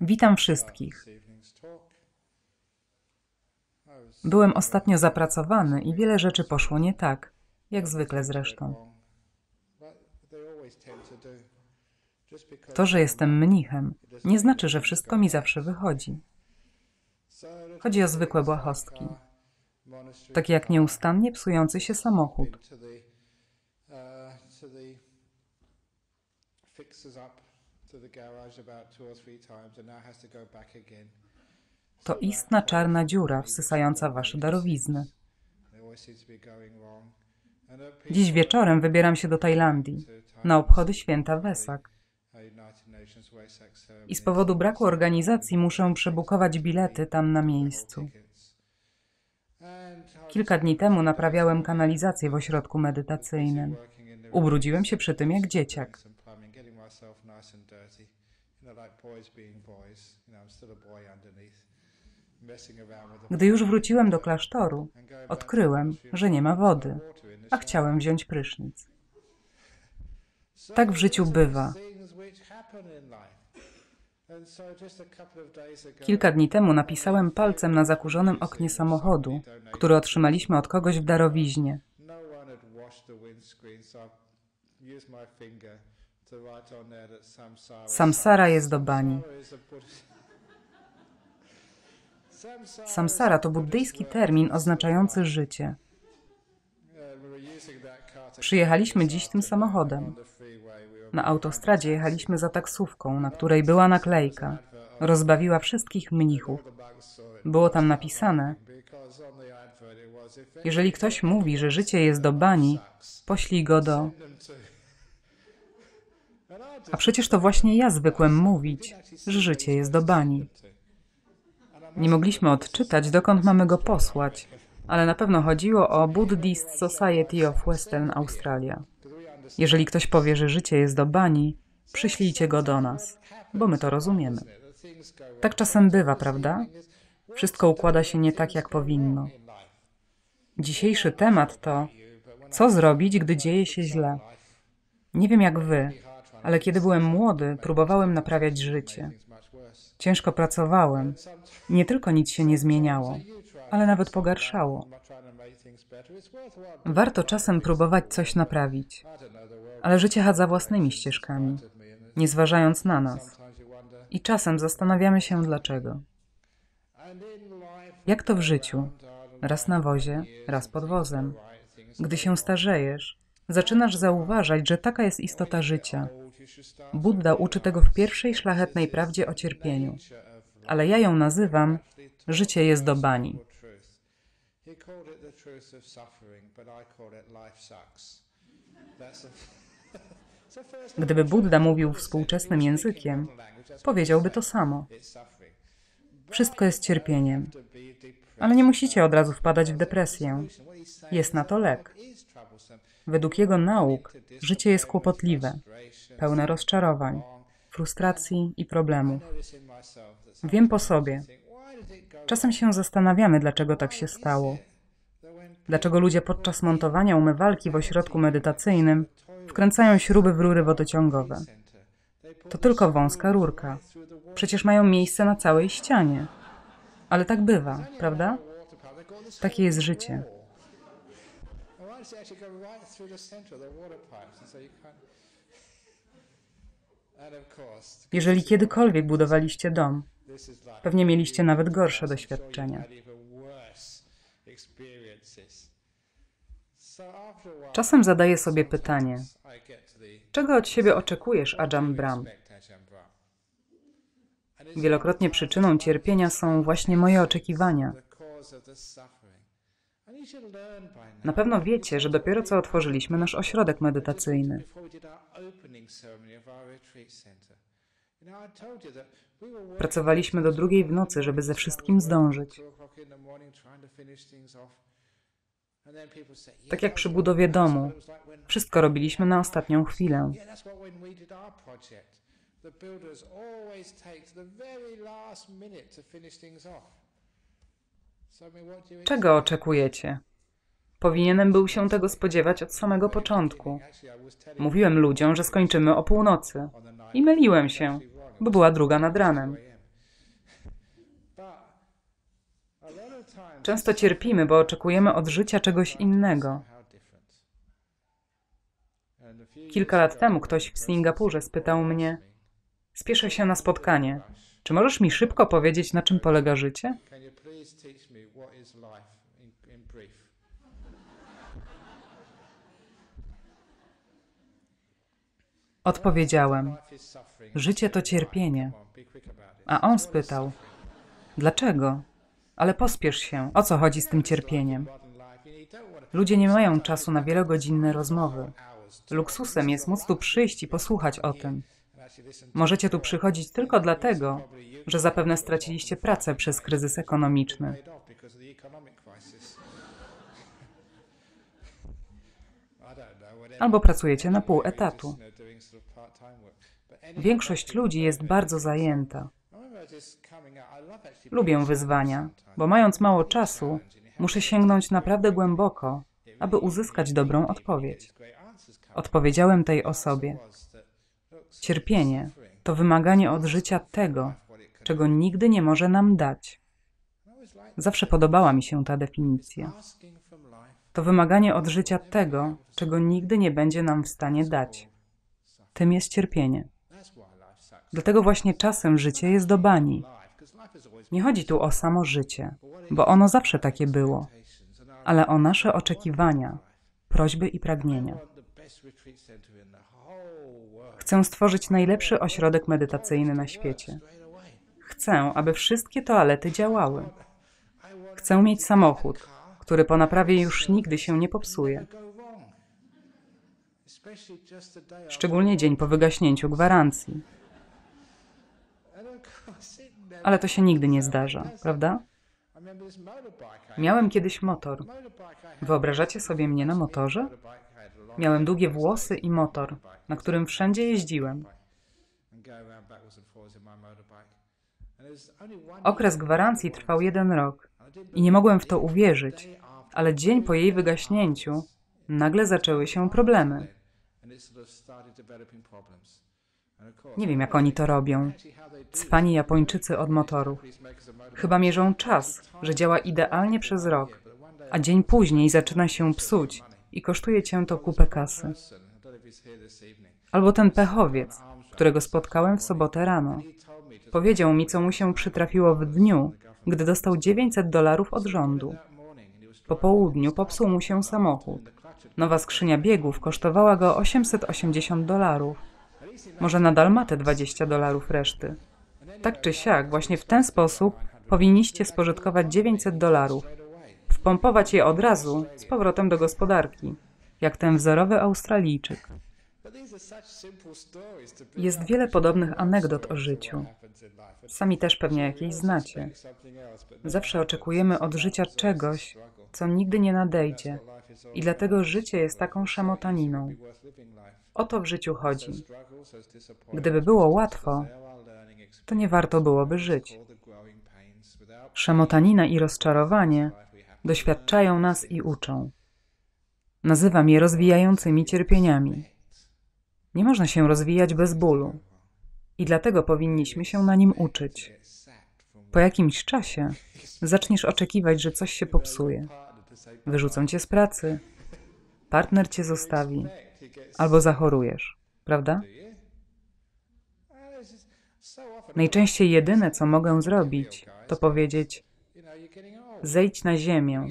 Witam wszystkich. Byłem ostatnio zapracowany i wiele rzeczy poszło nie tak, jak zwykle zresztą. To, że jestem mnichem, nie znaczy, że wszystko mi zawsze wychodzi. Chodzi o zwykłe błahostki, takie jak nieustannie psujący się samochód. To istna czarna dziura wsysająca wasze darowizny. Dziś wieczorem wybieram się do Tajlandii na obchody święta Wesak. I z powodu braku organizacji muszę przebukować bilety tam na miejscu. Kilka dni temu naprawiałem kanalizację w ośrodku medytacyjnym. Ubrudziłem się przy tym jak dzieciak. Gdy już wróciłem do klasztoru, odkryłem, że nie ma wody, a chciałem wziąć prysznic. Tak w życiu bywa. Kilka dni temu napisałem palcem na zakurzonym oknie samochodu, który otrzymaliśmy od kogoś w darowiźnie. Samsara jest do bani. Samsara to buddyjski termin oznaczający życie. Przyjechaliśmy dziś tym samochodem. Na autostradzie jechaliśmy za taksówką, na której była naklejka. Rozbawiła wszystkich mnichów. Było tam napisane: Jeżeli ktoś mówi, że życie jest do bani, poślij go do. A przecież to właśnie ja zwykłem mówić, że życie jest do bani. Nie mogliśmy odczytać, dokąd mamy go posłać, ale na pewno chodziło o Buddhist Society of Western Australia. Jeżeli ktoś powie, że życie jest do bani, przyślijcie go do nas, bo my to rozumiemy. Tak czasem bywa, prawda? Wszystko układa się nie tak, jak powinno. Dzisiejszy temat to, co zrobić, gdy dzieje się źle. Nie wiem jak wy, ale kiedy byłem młody, próbowałem naprawiać życie. Ciężko pracowałem. Nie tylko nic się nie zmieniało, ale nawet pogarszało. Warto czasem próbować coś naprawić, ale życie chadza własnymi ścieżkami, nie zważając na nas. I czasem zastanawiamy się dlaczego. Jak to w życiu? Raz na wozie, raz pod wozem. Gdy się starzejesz, zaczynasz zauważać, że taka jest istota życia. Buddha uczy tego w pierwszej szlachetnej prawdzie o cierpieniu, ale ja ją nazywam życie jest do bani. Gdyby Buddha mówił współczesnym językiem, powiedziałby to samo. Wszystko jest cierpieniem, ale nie musicie od razu wpadać w depresję. Jest na to lek. Według jego nauk życie jest kłopotliwe, pełne rozczarowań, frustracji i problemów. Wiem po sobie. Czasem się zastanawiamy, dlaczego tak się stało. Dlaczego ludzie podczas montowania umywalki w ośrodku medytacyjnym wkręcają śruby w rury wodociągowe. To tylko wąska rurka. Przecież mają miejsce na całej ścianie. Ale tak bywa, prawda? Takie jest życie. Jeżeli kiedykolwiek budowaliście dom, pewnie mieliście nawet gorsze doświadczenia. Czasem zadaję sobie pytanie, czego od siebie oczekujesz, Ajahn Brahm? Wielokrotnie przyczyną cierpienia są właśnie moje oczekiwania. Na pewno wiecie, że dopiero co otworzyliśmy nasz ośrodek medytacyjny. Pracowaliśmy do drugiej w nocy, żeby ze wszystkim zdążyć. Tak jak przy budowie domu. Wszystko robiliśmy na ostatnią chwilę. Czego oczekujecie? Powinienem był się tego spodziewać od samego początku. Mówiłem ludziom, że skończymy o północy. I myliłem się, bo była druga nad ranem. Często cierpimy, bo oczekujemy od życia czegoś innego. Kilka lat temu ktoś w Singapurze spytał mnie: Spieszę się na spotkanie. Czy możesz mi szybko powiedzieć, na czym polega życie? What is life in, in brief? Odpowiedziałem. Życie to cierpienie. A on spytał: Dlaczego? Ale pospiesz się. O co chodzi z tym cierpieniem? Ludzie nie mają czasu na wielogodzinne rozmowy. Luksusem jest móc tu przyjść i posłuchać o tym. Możecie tu przychodzić tylko dlatego, że zapewne straciliście pracę przez kryzys ekonomiczny. Albo pracujecie na pół etatu. Większość ludzi jest bardzo zajęta. Lubię wyzwania, bo mając mało czasu, muszę sięgnąć naprawdę głęboko, aby uzyskać dobrą odpowiedź. Odpowiedziałem tej osobie: Cierpienie to wymaganie od życia tego, czego nigdy nie może nam dać. Zawsze podobała mi się ta definicja. To wymaganie od życia tego, czego nigdy nie będzie nam w stanie dać. Tym jest cierpienie. Dlatego właśnie czasem życie jest do bani. Nie chodzi tu o samo życie, bo ono zawsze takie było, ale o nasze oczekiwania, prośby i pragnienia. want the best retreat center in the whole world. Chcę stworzyć najlepszy ośrodek medytacyjny na świecie. Chcę, aby wszystkie toalety działały. Chcę mieć samochód, który po naprawie już nigdy się nie popsuje, szczególnie dzień po wygaśnięciu gwarancji. Ale to się nigdy nie zdarza, prawda? Miałem kiedyś motor. Wyobrażacie sobie mnie na motorze? Miałem długie włosy i motor, na którym wszędzie jeździłem. Okres gwarancji trwał jeden rok I nie mogłem w to uwierzyć, ale dzień po jej wygaśnięciu nagle zaczęły się problemy. Nie wiem, jak oni to robią. Cwani Japończycy od motorów. Chyba mierzą czas, że działa idealnie przez rok, a dzień później zaczyna się psuć i kosztuje cię to kupę kasy. Albo ten pechowiec, którego spotkałem w sobotę rano. Powiedział mi, co mu się przytrafiło w dniu, gdy dostał 900 dolarów od rządu. Po południu popsuł mu się samochód. Nowa skrzynia biegów kosztowała go 880 dolarów. Może nadal ma te 20 dolarów reszty. Tak czy siak, właśnie w ten sposób powinniście spożytkować 900 dolarów. Wpompować je od razu z powrotem do gospodarki, jak ten wzorowy Australijczyk. Jest wiele podobnych anegdot o życiu. Sami też pewnie jakieś znacie. Zawsze oczekujemy od życia czegoś, co nigdy nie nadejdzie. I dlatego życie jest taką szamotaniną. O to w życiu chodzi. Gdyby było łatwo, to nie warto byłoby żyć. Szamotanina i rozczarowanie doświadczają nas i uczą. Nazywam je rozwijającymi cierpieniami. Nie można się rozwijać bez bólu. I dlatego powinniśmy się na nim uczyć. Po jakimś czasie zaczniesz oczekiwać, że coś się popsuje. Wyrzucą cię z pracy, partner cię zostawi, albo zachorujesz, prawda? Najczęściej jedyne, co mogę zrobić, to powiedzieć: you know you're getting old, zejdź na ziemię,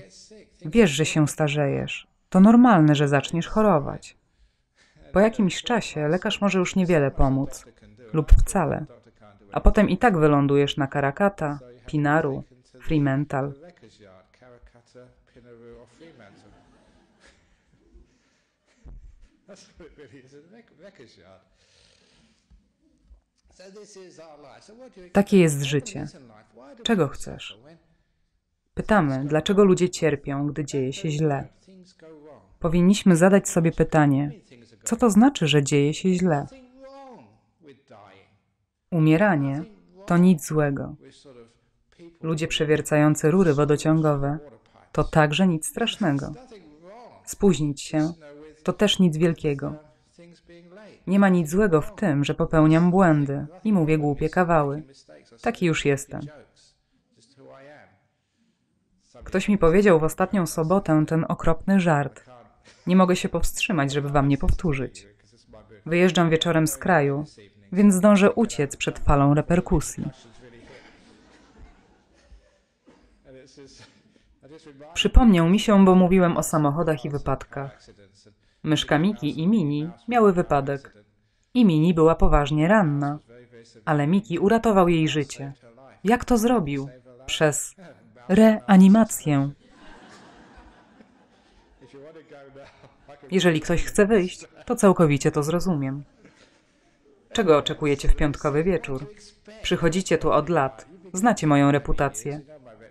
wiesz, że się starzejesz. To normalne, że zaczniesz chorować. Po jakimś czasie lekarz może już niewiele pomóc, lub wcale, a potem i tak wylądujesz na Karakata, Pinaru, Fremantle. Takie jest życie. Czego chcesz? Pytamy, dlaczego ludzie cierpią, gdy dzieje się źle. Powinniśmy zadać sobie pytanie: co to znaczy, że dzieje się źle? Umieranie to nic złego. Ludzie przewiercający rury wodociągowe to także nic strasznego. Spóźnić się to też nic wielkiego. Nie ma nic złego w tym, że popełniam błędy i mówię głupie kawały. Taki już jestem. Jokes, just who I am. Some Ktoś mi powiedział w ostatnią sobotę ten okropny żart. Nie mogę się powstrzymać, żeby wam nie powtórzyć. Wyjeżdżam wieczorem z kraju, więc zdążę uciec przed falą reperkusji. Przypomniał mi się, bo mówiłem o samochodach i wypadkach. Myszka Miki i Mini miały wypadek. I Mini była poważnie ranna, ale Miki uratował jej życie. Jak to zrobił? Przez reanimację. Jeżeli ktoś chce wyjść, to całkowicie to zrozumiem. Czego oczekujecie w piątkowy wieczór? Przychodzicie tu od lat, znacie moją reputację.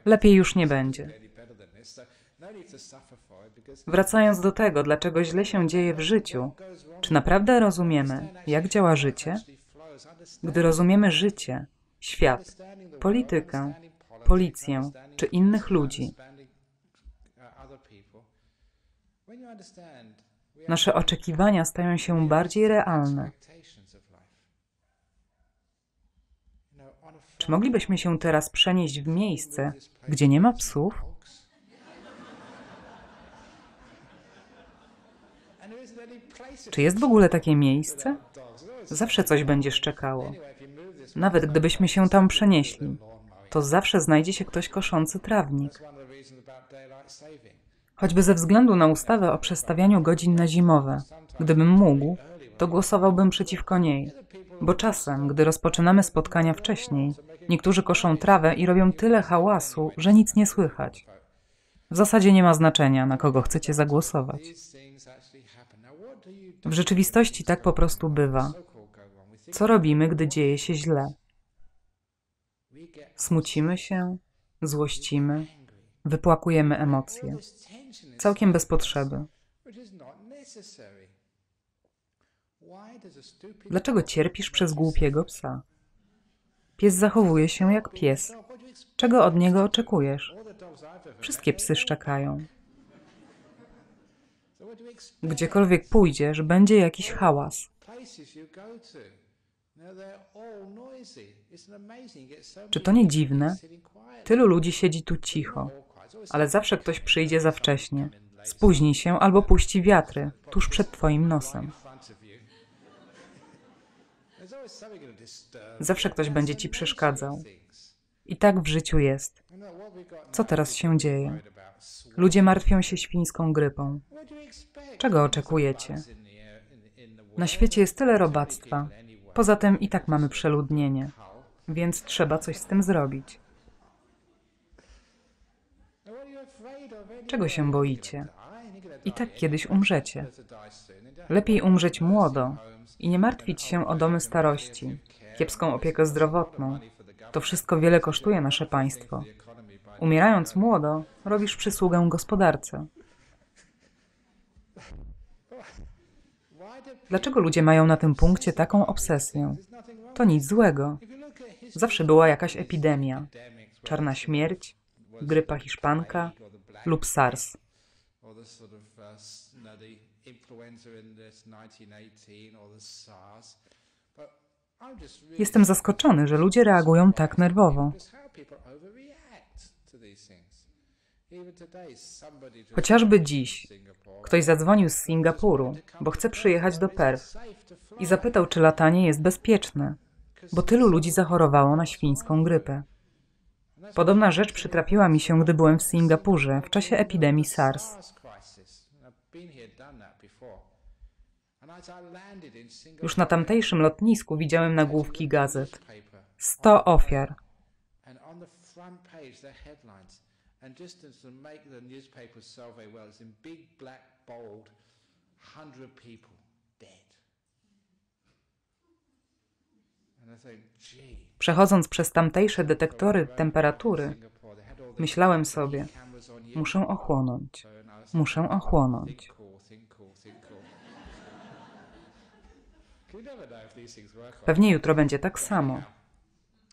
Lepiej już nie będzie. Wracając do tego, dlaczego źle się dzieje w życiu, czy naprawdę rozumiemy, jak działa życie? Gdy rozumiemy życie, świat, politykę, policję czy innych ludzi, nasze oczekiwania stają się bardziej realne. Czy moglibyśmy się teraz przenieść w miejsce, gdzie nie ma psów? Czy jest w ogóle takie miejsce? Zawsze coś będzie szczekało. Nawet gdybyśmy się tam przenieśli, to zawsze znajdzie się ktoś koszący trawnik. Choćby ze względu na ustawę o przestawianiu godzin na zimowe. Gdybym mógł, to głosowałbym przeciwko niej. Bo czasem, gdy rozpoczynamy spotkania wcześniej, niektórzy koszą trawę i robią tyle hałasu, że nic nie słychać. W zasadzie nie ma znaczenia, na kogo chcecie zagłosować. W rzeczywistości tak po prostu bywa. Co robimy, gdy dzieje się źle? Smucimy się, złościmy, wypłakujemy emocje. Całkiem bez potrzeby. Dlaczego cierpisz przez głupiego psa? Pies zachowuje się jak pies. Czego od niego oczekujesz? Wszystkie psy szczekają. Gdziekolwiek pójdziesz, będzie jakiś hałas. Czy to nie dziwne? Tylu ludzi siedzi tu cicho, ale zawsze ktoś przyjdzie za wcześnie. Spóźni się albo puści wiatry tuż przed twoim nosem. Zawsze ktoś będzie ci przeszkadzał. I tak w życiu jest. Co teraz się dzieje? Ludzie martwią się świńską grypą. Czego oczekujecie? Na świecie jest tyle robactwa. Poza tym i tak mamy przeludnienie, więc trzeba coś z tym zrobić. Czego się boicie? I tak kiedyś umrzecie. Lepiej umrzeć młodo i nie martwić się o domy starości, kiepską opiekę zdrowotną. To wszystko wiele kosztuje nasze państwo. Umierając młodo, robisz przysługę gospodarce. Why do Dlaczego ludzie mają na tym punkcie taką obsesję? To nic złego. Zawsze była jakaś epidemia. Czarna śmierć, grypa hiszpanka lub SARS. or the sort of s- the influenza in this 1918 or the SARS. But I'm just really Jestem zaskoczony, że ludzie reagują tak nerwowo. Chociażby dziś ktoś zadzwonił z Singapuru, bo chce przyjechać do Perth i zapytał, czy latanie jest bezpieczne, bo tylu ludzi zachorowało na świńską grypę. Podobna rzecz przytrafiła mi się, gdy byłem w Singapurze w czasie epidemii SARS. Już na tamtejszym lotnisku widziałem nagłówki gazet. paper, 100 ofiar. And just to make the newspaper sell very well, it's in big black bold, 100 people dead. Przechodząc przez tamtejsze detektory temperatury, myślałem sobie, muszę ochłonąć, So, muszę ochłonąć. Pewnie jutro będzie tak samo.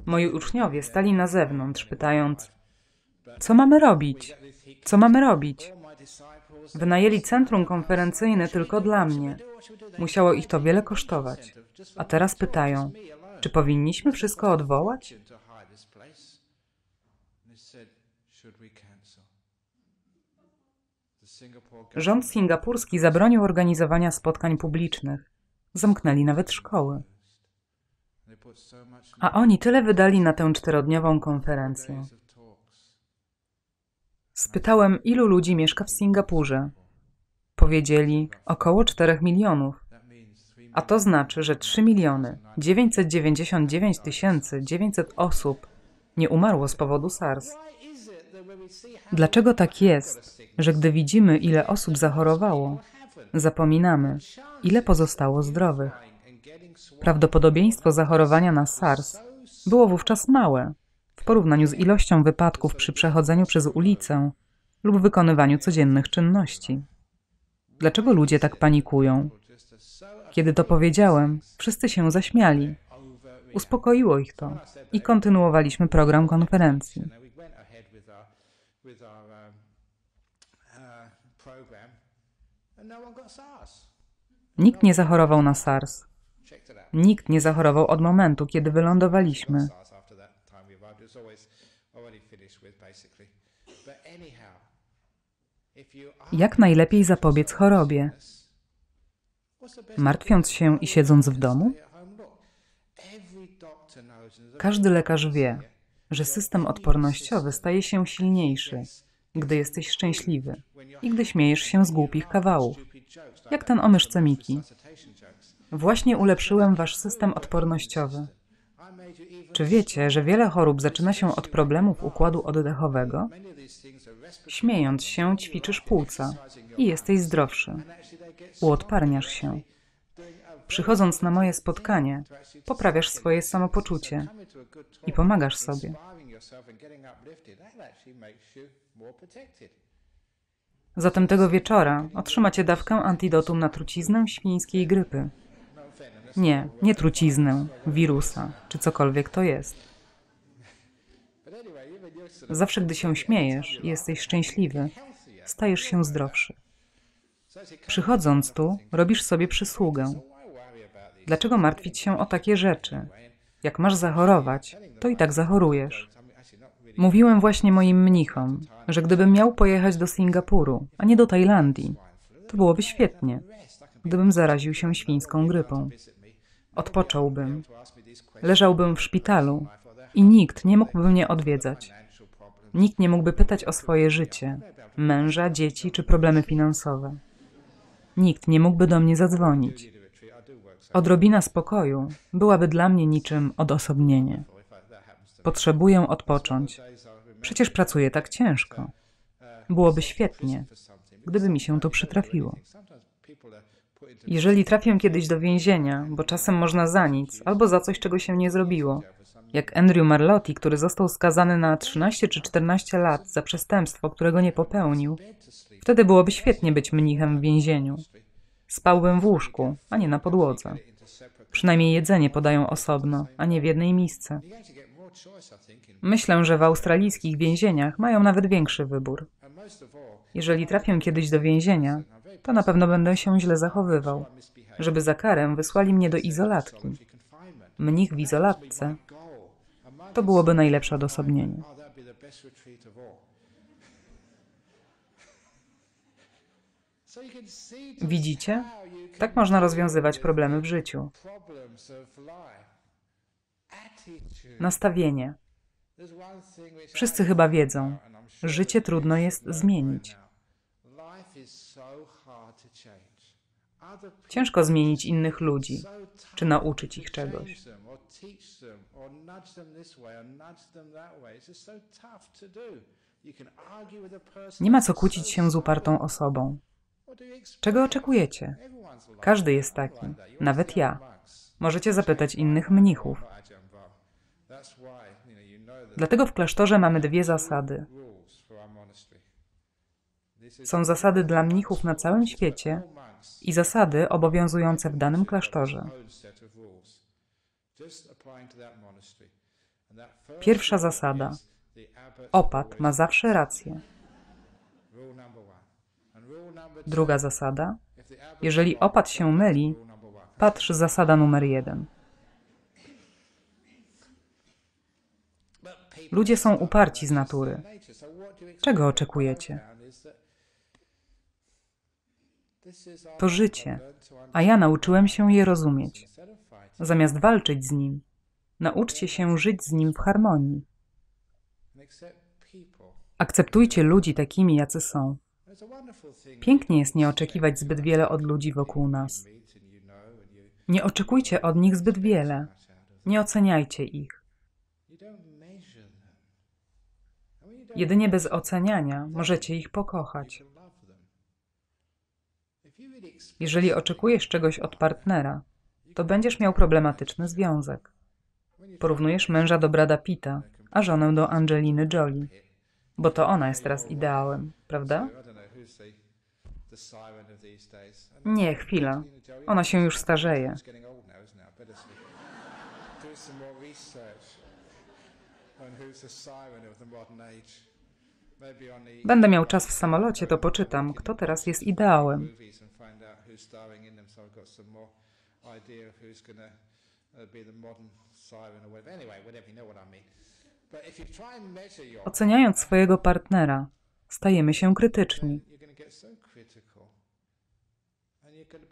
Moi uczniowie stali na zewnątrz, pytając, Co mamy robić? Co mamy robić? Wynajęli centrum konferencyjne tylko dla mnie. Musiało ich to wiele kosztować. A teraz pytają, czy powinniśmy wszystko odwołać? Rząd singapurski zabronił organizowania spotkań publicznych. Zamknęli nawet szkoły. A oni tyle wydali na tę czterodniową konferencję. Spytałem, ilu ludzi mieszka w Singapurze. Powiedzieli około 4 milionów. A to znaczy, że 3 miliony 999 tysięcy 900 osób nie umarło z powodu SARS. Dlaczego tak jest, że gdy widzimy, ile osób zachorowało, zapominamy, ile pozostało zdrowych? Prawdopodobieństwo zachorowania na SARS było wówczas małe w porównaniu z ilością wypadków przy przechodzeniu przez ulicę lub wykonywaniu codziennych czynności. Dlaczego ludzie tak panikują? Kiedy to powiedziałem, wszyscy się zaśmiali. Uspokoiło ich to i kontynuowaliśmy program konferencji. Nikt nie zachorował na SARS. Nikt nie zachorował od momentu, kiedy wylądowaliśmy. Jak najlepiej zapobiec chorobie? Martwiąc się i siedząc w domu? Każdy lekarz wie, że system odpornościowy staje się silniejszy, gdy jesteś szczęśliwy i gdy śmiejesz się z głupich kawałów, jak ten o myszce Miki. Właśnie ulepszyłem wasz system odpornościowy. Czy wiecie, że wiele chorób zaczyna się od problemów układu oddechowego? Śmiejąc się, ćwiczysz płuca i jesteś zdrowszy. Uodparniasz się. Przychodząc na moje spotkanie, poprawiasz swoje samopoczucie i pomagasz sobie. Zatem tego wieczora otrzymacie dawkę antidotum na truciznę świńskiej grypy. Nie, nie truciznę, wirusa, czy cokolwiek to jest. Zawsze, gdy się śmiejesz i jesteś szczęśliwy, stajesz się zdrowszy. Przychodząc tu, robisz sobie przysługę. Dlaczego martwić się o takie rzeczy? Jak masz zachorować, to i tak zachorujesz. Mówiłem właśnie moim mnichom, że gdybym miał pojechać do Singapuru, a nie do Tajlandii, to byłoby świetnie, gdybym zaraził się świńską grypą. Odpocząłbym, leżałbym w szpitalu i nikt nie mógłby mnie odwiedzać. Nikt nie mógłby pytać o swoje życie, męża, dzieci czy problemy finansowe. Nikt nie mógłby do mnie zadzwonić. Odrobina spokoju byłaby dla mnie niczym odosobnienie. Potrzebuję odpocząć. Przecież pracuję tak ciężko. Byłoby świetnie, gdyby mi się to przytrafiło. Jeżeli trafię kiedyś do więzienia, bo czasem można za nic albo za coś, czego się nie zrobiło, jak Andrew Marlotti, który został skazany na 13 czy 14 lat za przestępstwo, którego nie popełnił, wtedy byłoby świetnie być mnichem w więzieniu. Spałbym w łóżku, a nie na podłodze. Przynajmniej jedzenie podają osobno, a nie w jednej misce. Myślę, że w australijskich więzieniach mają nawet większy wybór. Jeżeli trafię kiedyś do więzienia, to na pewno będę się źle zachowywał, żeby za karę wysłali mnie do izolatki. Mnich w izolatce to byłoby najlepsze odosobnienie. Widzicie? Tak można rozwiązywać problemy w życiu. Nastawienie. Wszyscy chyba wiedzą, życie trudno jest zmienić. Ciężko zmienić innych ludzi, czy nauczyć ich czegoś. Nie ma co kłócić się z upartą osobą. Czego oczekujecie? Każdy jest taki, nawet ja. Możecie zapytać innych mnichów. Dlatego w klasztorze mamy dwie zasady. Są zasady dla mnichów na całym świecie i zasady obowiązujące w danym klasztorze. Pierwsza zasada. Opat ma zawsze rację. Druga zasada. Jeżeli opat się myli, patrz zasada numer jeden. Ludzie są uparci z natury. Czego oczekujecie? Is that this is our To życie, a ja nauczyłem się je rozumieć. Zamiast walczyć z nim, nauczcie się żyć z nim w harmonii. Akceptujcie ludzi takimi, jacy są. Pięknie jest nie oczekiwać zbyt wiele od ludzi wokół nas. Nie oczekujcie od nich zbyt wiele. Nie oceniajcie ich. Jedynie bez oceniania możecie ich pokochać. you can love them. If you really expect Jeżeli oczekujesz czegoś od partnera, to będziesz miał problematyczny związek. Porównujesz męża do Brada Pitta, a żonę do Angeliny Jolie, bo to ona jest teraz ideałem, prawda? Nie, chwila. Ona się już starzeje. On who's the siren of the modern age. Będę miał czas w samolocie, to poczytam, kto teraz jest ideałem. Oceniając swojego partnera, stajemy się krytyczni.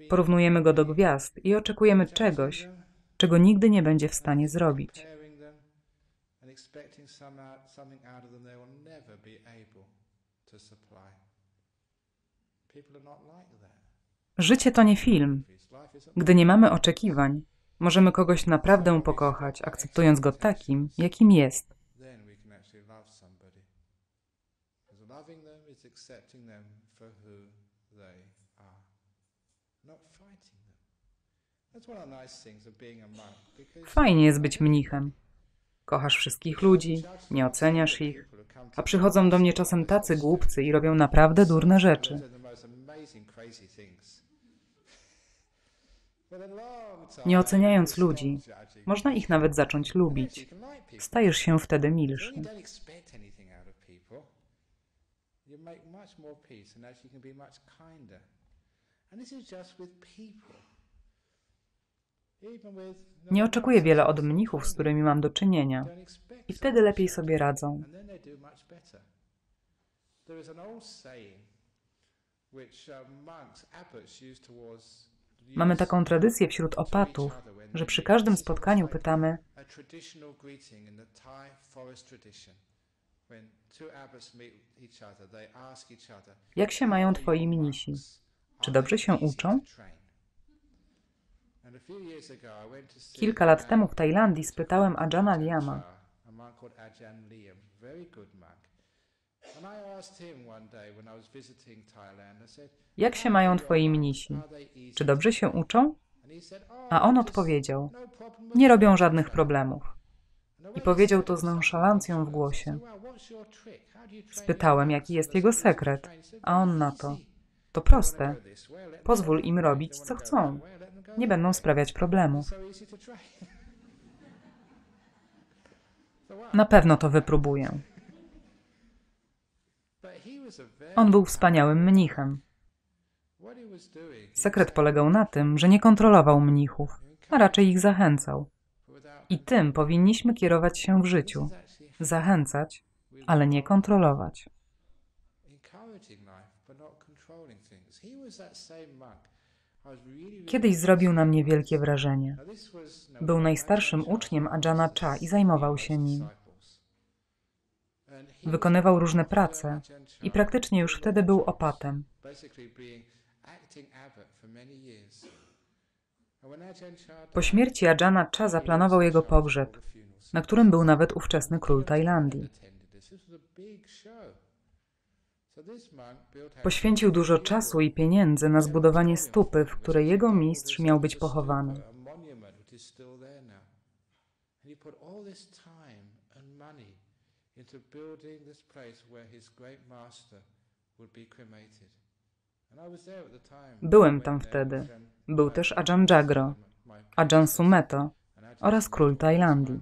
Porównujemy go do gwiazd i oczekujemy czegoś, czego nigdy nie będzie w stanie zrobić. Expecting some out, something out of them they will never be able to supply. People are not like that. Życie to nie film. Gdy nie mamy oczekiwań, możemy kogoś naprawdę pokochać, akceptując go takim, jakim jest. Fajnie jest być mnichem. Kochasz wszystkich ludzi, nie oceniasz ich, a przychodzą do mnie czasem tacy głupcy i robią naprawdę durne rzeczy. Nie oceniając ludzi, można ich nawet zacząć lubić. Stajesz się wtedy milszy. make much more peace and actually can be much kinder. And this is just with people. Nie oczekuję wiele od mnichów, z którymi mam do czynienia, i wtedy lepiej sobie radzą. uh, Mamy taką tradycję wśród opatów, że przy każdym spotkaniu pytamy, jak się mają twoi mnisi? Czy dobrze się uczą? And a few years ago, I went to see Kilka lat temu w Tajlandii spytałem Ajana Liama, jak się mają twoi mnisi? Czy dobrze się uczą? Oh, A on just odpowiedział, no nie robią all." żadnych problemów. I powiedział to z nonszalancją w głosie. "Well, what's your trick? How do you train Spytałem, jaki monks?" jest jego said, "What's your sekret, training?" He said, a on na "Easy. to. To proste. Pozwól im robić, co chcą. Nie będą sprawiać what? Na pewno to wypróbuję. On był wspaniałym mnichem. Sekret polegał na tym, że nie kontrolował mnichów, a raczej ich zachęcał. I tym powinniśmy kierować się w życiu. Zachęcać, ale nie kontrolować. encouraging life but not controlling things. He was that same monk. Kiedyś zrobił na mnie wielkie wrażenie. Był najstarszym uczniem Ajana Cha i zajmował się nim. Wykonywał różne prace i praktycznie już wtedy był opatem. Po śmierci Ajana Cha zaplanował jego pogrzeb, na którym był nawet ówczesny król Tajlandii. Poświęcił dużo czasu i pieniędzy na zbudowanie stupy, w której jego mistrz miał być pochowany. Byłem tam wtedy. Był też Ajahn Jagro, Ajahn Sumeto oraz król Tajlandii.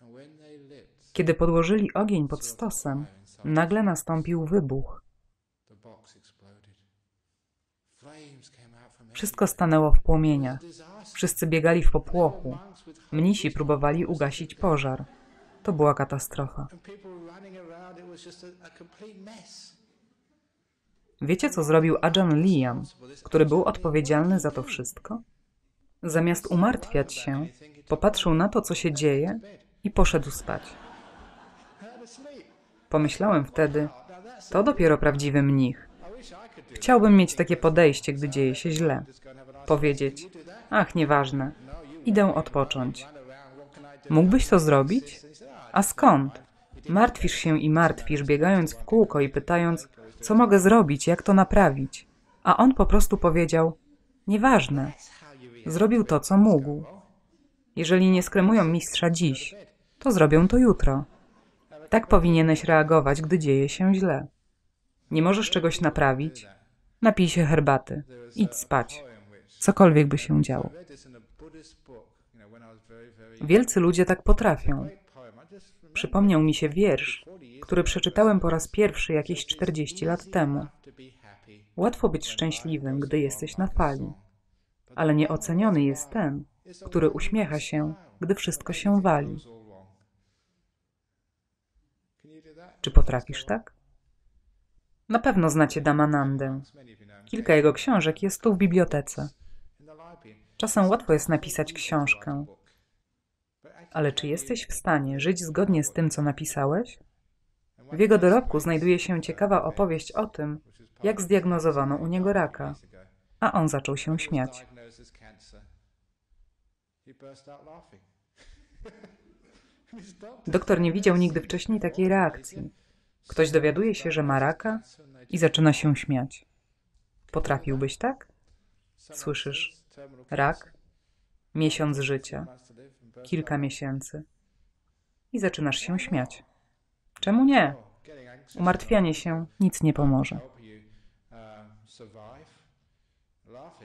And when they lit Kiedy podłożyli ogień pod stosem, nagle nastąpił wybuch. Wszystko stanęło w płomieniach. Wszyscy biegali w popłochu. Mnisi próbowali ugasić pożar. To była katastrofa. Wiecie, co zrobił Ajan Liam, który był odpowiedzialny za to wszystko? Zamiast umartwiać się, popatrzył na to, co się dzieje i poszedł spać. Pomyślałem wtedy, to dopiero prawdziwy mnich. Chciałbym mieć takie podejście, gdy dzieje się źle. Powiedzieć, ach, nieważne, idę odpocząć. Mógłbyś to zrobić? And he said, "Ah, A skąd? Martwisz się i martwisz, biegając w kółko i pytając, co mogę zrobić, jak to naprawić. A on po prostu powiedział, nieważne. Zrobił to, co mógł. Jeżeli nie skremują mistrza dziś, to zrobią to jutro. Tak powinieneś reagować, gdy dzieje się źle. Nie możesz czegoś naprawić? Napij się herbaty. Idź spać. Cokolwiek by się działo. Wielcy ludzie tak potrafią. Przypomniał mi się wiersz, 40 years który przeczytałem po raz pierwszy jakieś 40 lat temu. Łatwo być szczęśliwym, gdy jesteś na fali, ale nieoceniony jest ten, który uśmiecha się, gdy wszystko się wali. It's all wrong. Can you do that? Czy potrafisz tak? Na pewno znacie Damanandę. Kilka jego książek jest tu w bibliotece. Czasem łatwo jest napisać książkę, ale czy jesteś w stanie żyć zgodnie z tym, co napisałeś? W jego dorobku znajduje się ciekawa opowieść o tym, jak zdiagnozowano u niego raka, a on zaczął się śmiać. Doktor nie widział nigdy wcześniej takiej reakcji. Ktoś dowiaduje się, że ma raka i zaczyna się śmiać. Potrafiłbyś tak? Słyszysz, rak, miesiąc życia, kilka miesięcy i zaczynasz się śmiać. Czemu nie? Umartwianie się nic nie pomoże.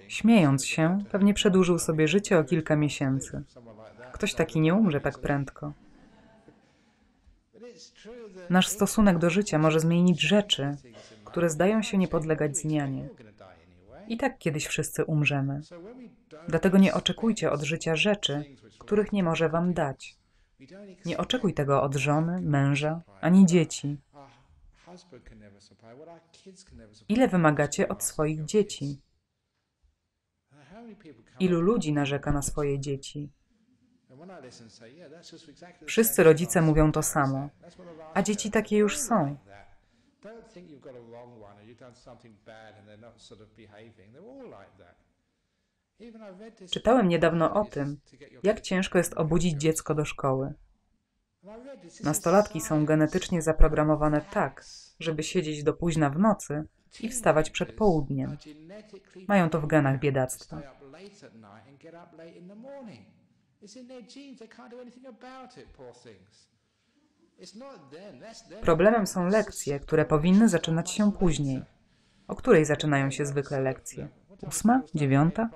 Śmiejąc się, pewnie przedłużył sobie życie o kilka miesięcy. Ktoś taki nie umrze tak prędko. But it's true that Nasz stosunek do życia może zmienić rzeczy, które zdają się nie podlegać zmianie. I tak kiedyś wszyscy umrzemy. Dlatego nie oczekujcie od życia rzeczy, których nie może wam dać. Nie oczekuj tego od żony, męża, ani dzieci. Ile wymagacie od swoich dzieci? Ilu ludzi narzeka na swoje dzieci? Wszyscy rodzice mówią to samo, a dzieci takie już są. Czytałem niedawno o tym, jak ciężko jest obudzić dziecko do szkoły. Nastolatki są genetycznie zaprogramowane tak, żeby siedzieć do późna w nocy i wstawać przed południem. Mają to w genach biedactwa. Problemem są lekcje, które powinny zaczynać się później. O której zaczynają się zwykle lekcje? Ósma? Dziewiąta?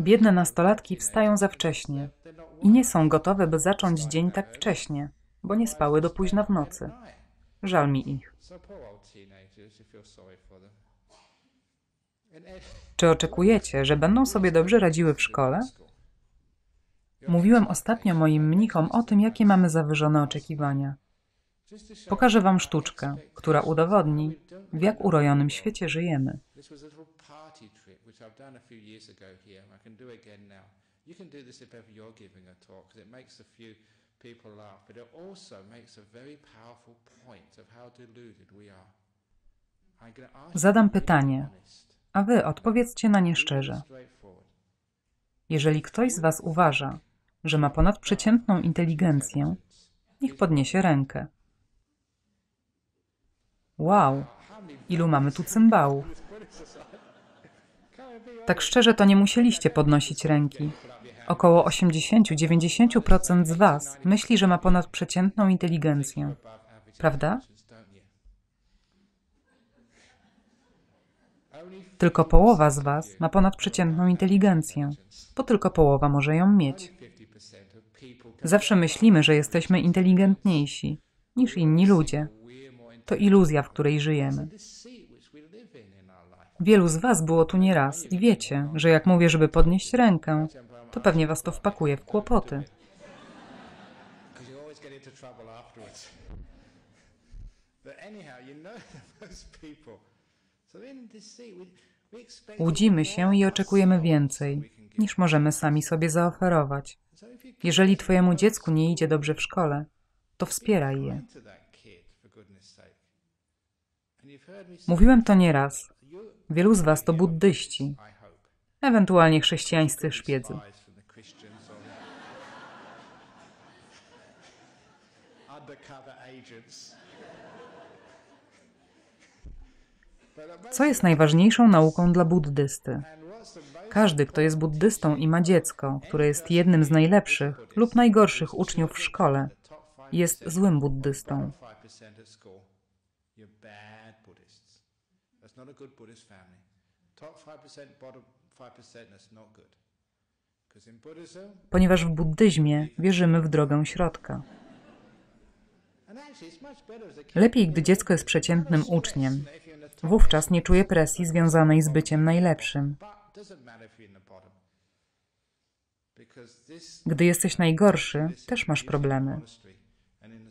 Biedne nastolatki wstają za wcześnie i nie są gotowe, by zacząć dzień tak wcześnie, bo nie spały do późna w nocy. Żal mi ich. Czy oczekujecie, że będą sobie dobrze radziły w szkole? Mówiłem ostatnio moim mnichom o tym, jakie mamy zawyżone oczekiwania. Pokażę wam sztuczkę, która udowodni, w jak urojonym świecie żyjemy. Zadam pytanie, a wy odpowiedzcie na nie szczerze. Jeżeli ktoś z was uważa, że ma ponadprzeciętną inteligencję, niech podniesie rękę. Wow, ilu mamy tu cymbałów. Tak szczerze to nie musieliście podnosić ręki. Około 80-90% z was myśli, że ma ponadprzeciętną inteligencję. Prawda? Don't you? Only Tylko połowa z was ma ponadprzeciętną inteligencję, bo tylko połowa może ją mieć. 50% of people Zawsze myślimy, że jesteśmy inteligentniejsi niż inni ludzie. To iluzja, w której żyjemy. Wielu z Was było tu nieraz i wiecie, że jak mówię, żeby podnieść rękę, to pewnie Was to wpakuje w kłopoty. People. Łudzimy się i oczekujemy więcej, niż możemy sami sobie zaoferować. Jeżeli Twojemu dziecku nie idzie dobrze w szkole, to wspieraj je. Mówiłem to nieraz. Wielu z Was to buddyści, ewentualnie chrześcijańscy szpiedzy. undercover agents. But about- Co jest najważniejszą nauką dla buddysty? Każdy, kto jest buddystą i ma dziecko, które jest jednym z najlepszych lub najgorszych uczniów w szkole, jest złym buddystą. 5% at school, you're bad Buddhists. That's not a good Buddhist family. Top 5%, bottom 5%, that's not good. Because in Buddhism, Ponieważ w buddyzmie wierzymy w drogę środka. and actually it's much better as a kid. Lepiej, gdy dziecko jest przeciętnym uczniem. Wówczas nie czuje presji związanej z byciem najlepszym. Gdy jesteś najgorszy, też masz problemy.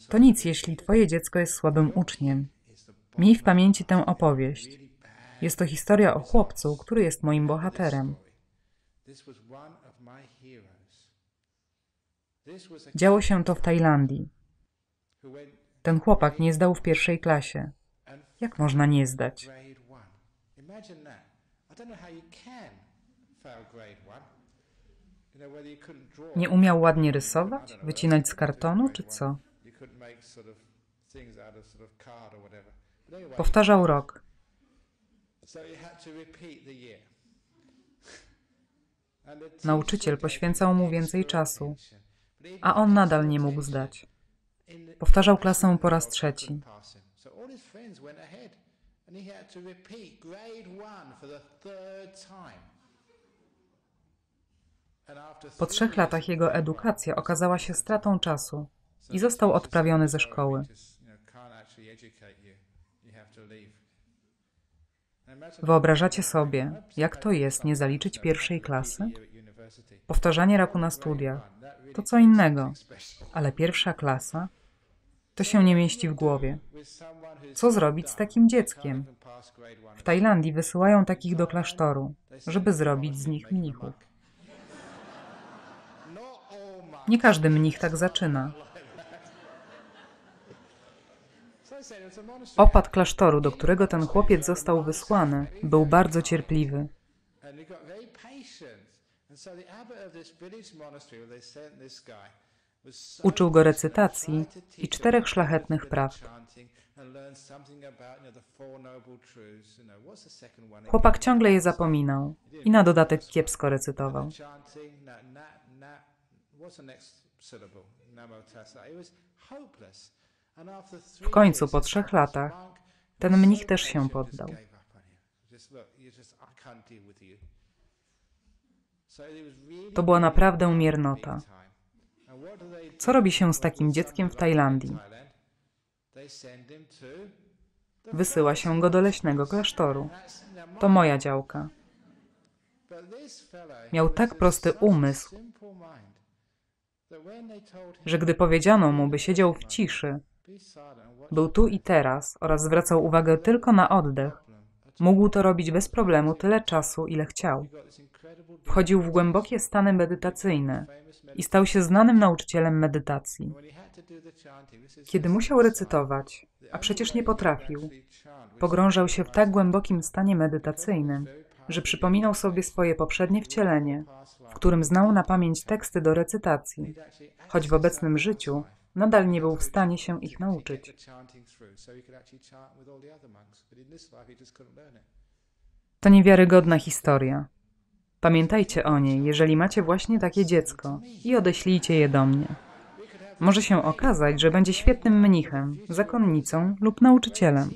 To nic, jeśli twoje dziecko jest słabym uczniem. Miej w pamięci tę opowieść. Jest to historia o chłopcu, który jest moim bohaterem. Działo się to w Tajlandii. Ten chłopak nie zdał w pierwszej klasie. Jak można nie zdać? Nie umiał ładnie rysować, wycinać z kartonu, czy co? Powtarzał rok. Nauczyciel poświęcał mu więcej czasu, a on nadal nie mógł zdać. Powtarzał klasę po raz trzeci. Po trzech latach jego edukacja okazała się stratą czasu i został odprawiony ze szkoły. imagine Wyobrażacie sobie, jak to jest nie zaliczyć pierwszej klasy? Powtarzanie roku na studiach to co innego, ale pierwsza klasa to się nie mieści w głowie. Co zrobić z takim dzieckiem? W Tajlandii wysyłają takich do klasztoru, żeby zrobić z nich mnichów. Nie każdy mnich tak zaczyna. Opat klasztoru, do którego ten chłopiec został wysłany, był bardzo cierpliwy. Uczył go recytacji i czterech szlachetnych praw. Chłopak ciągle je zapominał i na dodatek kiepsko recytował. W końcu, po trzech latach, ten mnich też się poddał. To była naprawdę miernota. Co robi się z takim dzieckiem w Tajlandii? Wysyła się go do leśnego klasztoru. To moja działka. Miał tak prosty umysł, że gdy powiedziano mu, by siedział w ciszy, był tu i teraz oraz zwracał uwagę tylko na oddech, mógł to robić bez problemu tyle czasu, ile chciał. Wchodził w głębokie stany medytacyjne i stał się znanym nauczycielem medytacji. Kiedy musiał recytować, a przecież nie potrafił, pogrążał się w tak głębokim stanie medytacyjnym, że przypominał sobie swoje poprzednie wcielenie, w którym znał na pamięć teksty do recytacji, choć w obecnym życiu nadal nie był w stanie się ich nauczyć. To niewiarygodna historia. Pamiętajcie o niej, jeżeli macie właśnie takie dziecko i odeślijcie je do mnie. Może się okazać, że będzie świetnym mnichem, zakonnicą lub nauczycielem.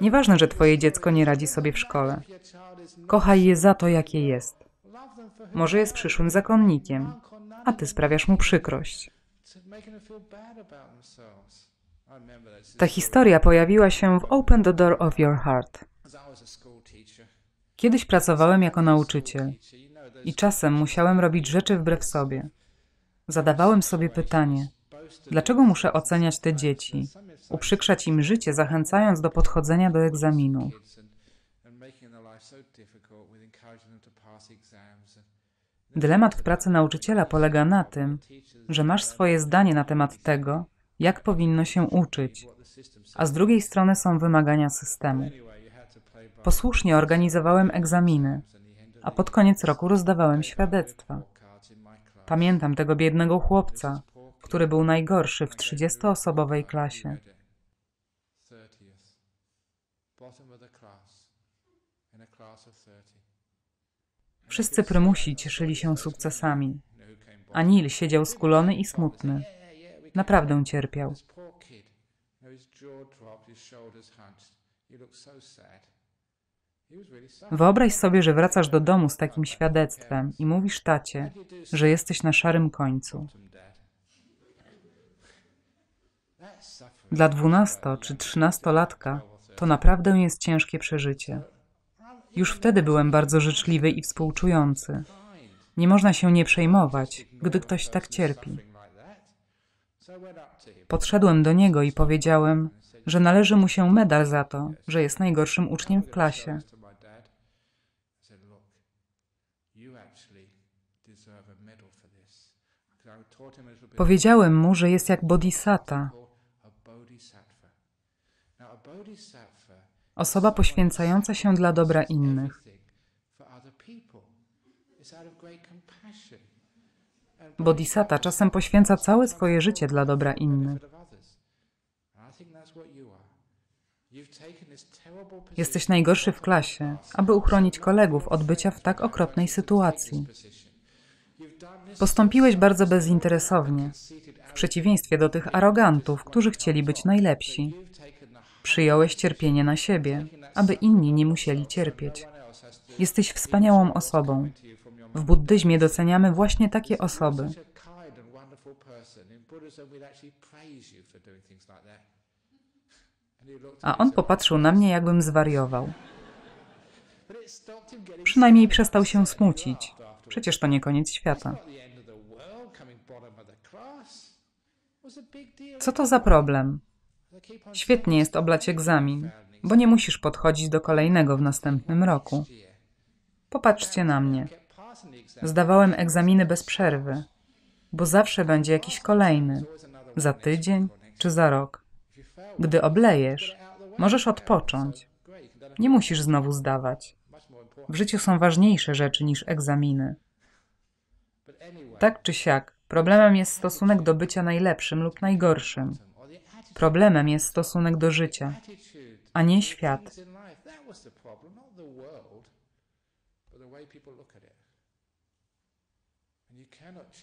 Nieważne, że twoje dziecko nie radzi sobie w szkole. Kochaj je za to, jakie jest. Może jest przyszłym zakonnikiem, a ty sprawiasz mu przykrość. Ta historia pojawiła się w Open the Door of Your Heart. Kiedyś pracowałem jako nauczyciel i czasem musiałem robić rzeczy wbrew sobie. Zadawałem sobie pytanie, dlaczego muszę oceniać te dzieci, uprzykrzać im życie, zachęcając do podchodzenia do egzaminu. Dylemat w pracy nauczyciela polega na tym, że masz swoje zdanie na temat tego, jak powinno się uczyć, a z drugiej strony są wymagania systemu. Posłusznie organizowałem egzaminy, a pod koniec roku rozdawałem świadectwa. Pamiętam tego biednego chłopca, który był najgorszy w 30-osobowej klasie. Wszyscy prymusi cieszyli się sukcesami, a Neil siedział skulony i smutny. Naprawdę cierpiał. Wyobraź sobie, że wracasz do domu z takim świadectwem i mówisz tacie, że jesteś na szarym końcu. Dla dwunasto czy trzynastolatka to naprawdę jest ciężkie przeżycie. Już wtedy byłem bardzo życzliwy i współczujący. Nie można się nie przejmować, gdy ktoś tak cierpi. Podszedłem do niego i powiedziałem, że należy mu się medal za to, że jest najgorszym uczniem w klasie. Powiedziałem mu, że jest jak bodhisatta, osoba poświęcająca się dla dobra innych. Bodhisatta czasem poświęca całe swoje życie dla dobra innych. Jesteś najgorszy w klasie, aby uchronić kolegów od bycia w tak okropnej sytuacji. Postąpiłeś bardzo bezinteresownie, w przeciwieństwie do tych arogantów, którzy chcieli być najlepsi. Przyjąłeś cierpienie na siebie, aby inni nie musieli cierpieć. Jesteś wspaniałą osobą. W buddyzmie doceniamy właśnie takie osoby. A on popatrzył na mnie, jakbym zwariował. Przynajmniej przestał się smucić. Przecież to nie koniec świata. Co to za problem? Świetnie jest oblać egzamin, bo nie musisz podchodzić do kolejnego w następnym roku. Popatrzcie na mnie. Zdawałem egzaminy bez przerwy, bo zawsze będzie jakiś kolejny, za tydzień czy za rok. Gdy oblejesz, możesz odpocząć. Nie musisz znowu zdawać. W życiu są ważniejsze rzeczy niż egzaminy. Tak czy siak, problemem jest stosunek do bycia najlepszym lub najgorszym. Problemem jest stosunek do życia, a nie świat.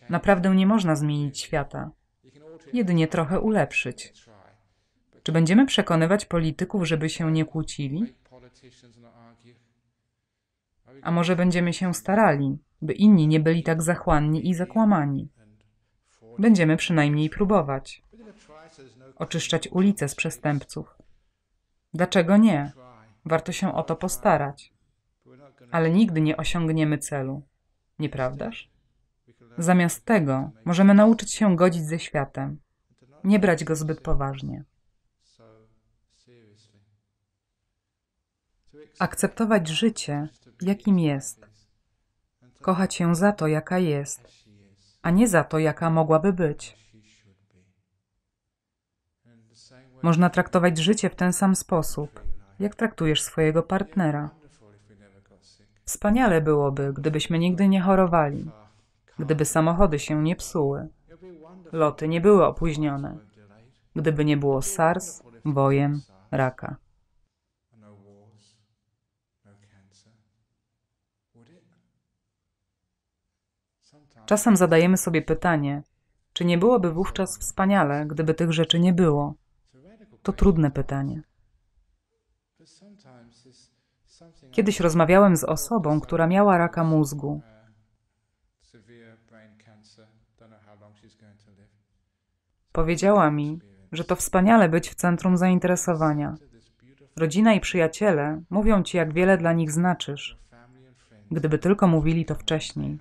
Naprawdę nie można zmienić świata, jedynie trochę ulepszyć. Czy będziemy przekonywać polityków, żeby się nie kłócili? A może będziemy się starali, by inni nie byli tak zachłanni i zakłamani? Będziemy przynajmniej próbować oczyszczać ulice z przestępców. Dlaczego nie? Warto się o to postarać. Ale nigdy nie osiągniemy celu, nieprawdaż? Zamiast tego możemy nauczyć się godzić ze światem, nie brać go zbyt poważnie. Akceptować życie, jakim jest. Kochać ją za to, jaka jest, a nie za to, jaka mogłaby być. Można traktować życie w ten sam sposób, jak traktujesz swojego partnera. Wspaniale byłoby, gdybyśmy nigdy nie chorowali, gdyby samochody się nie psuły, loty nie były opóźnione, gdyby nie było SARS, wojen, raka. Czasem zadajemy sobie pytanie, czy nie byłoby wówczas wspaniale, gdyby tych rzeczy nie było? To trudne pytanie. Kiedyś rozmawiałem z osobą, która miała raka mózgu. Powiedziała mi, że to wspaniale być w centrum zainteresowania. Rodzina i przyjaciele mówią ci, jak wiele dla nich znaczysz. Gdyby tylko mówili to wcześniej.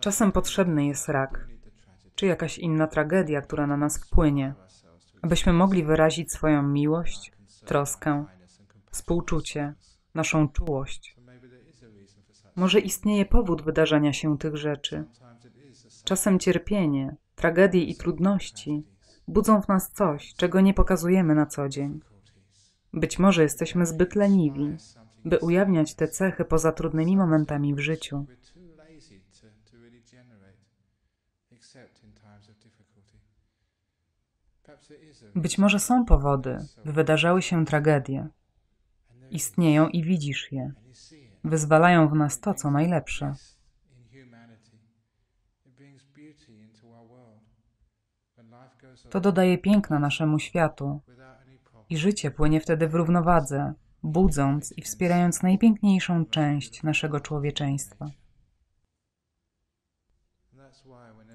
Czasem potrzebny jest rak, we need the tragedy czy jakaś inna tragedia, która na nas wpłynie, abyśmy mogli wyrazić swoją miłość, troskę, współczucie, naszą czułość. Może istnieje powód wydarzania się tych rzeczy. Czasem cierpienie, tragedie i trudności budzą w nas coś, czego nie pokazujemy na co dzień. Być może jesteśmy zbyt leniwi, by ujawniać te cechy poza trudnymi momentami w życiu. We're too lazy to, to really generate, except in times of difficulty. Perhaps there is a Być może są powody, by wydarzały się tragedie. Istnieją i widzisz je. Wyzwalają w nas to, co najlepsze. To dodaje piękna naszemu światu i życie płynie wtedy w równowadze, budząc i wspierając najpiękniejszą część naszego człowieczeństwa.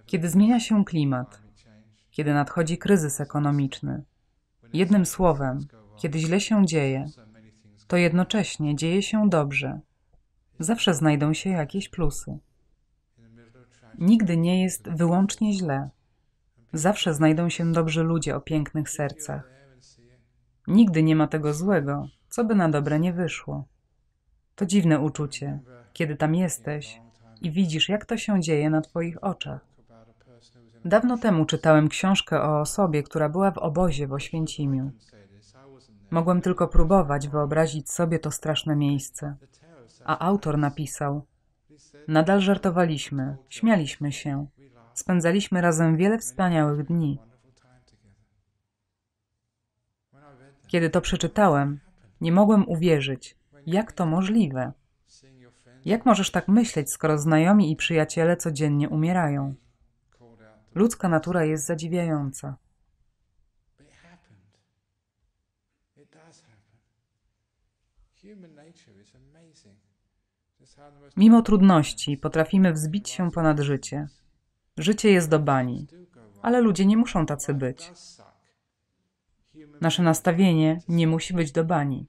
Kiedy zmienia się klimat, kiedy nadchodzi kryzys ekonomiczny, jednym słowem, kiedy źle się dzieje, to jednocześnie dzieje się dobrze. Zawsze znajdą się jakieś plusy. Nigdy nie jest wyłącznie źle. Zawsze znajdą się dobrzy ludzie o pięknych sercach. Nigdy nie ma tego złego, co by na dobre nie wyszło. To dziwne uczucie, kiedy tam jesteś i widzisz, jak to się dzieje na Twoich oczach. about a person who was in Dawno temu czytałem książkę o osobie, która była w obozie w Oświęcimiu. Mogłem tylko próbować wyobrazić sobie to straszne miejsce. A autor napisał: Nadal żartowaliśmy, śmialiśmy się, spędzaliśmy razem wiele wspaniałych dni. Kiedy to przeczytałem, nie mogłem uwierzyć, jak to możliwe. Jak możesz tak myśleć, skoro znajomi i przyjaciele codziennie umierają? Ludzka natura jest zadziwiająca. Mimo trudności potrafimy wzbić się ponad życie. Życie jest do bani, ale ludzie nie muszą tacy być. Nasze nastawienie nie musi być do bani.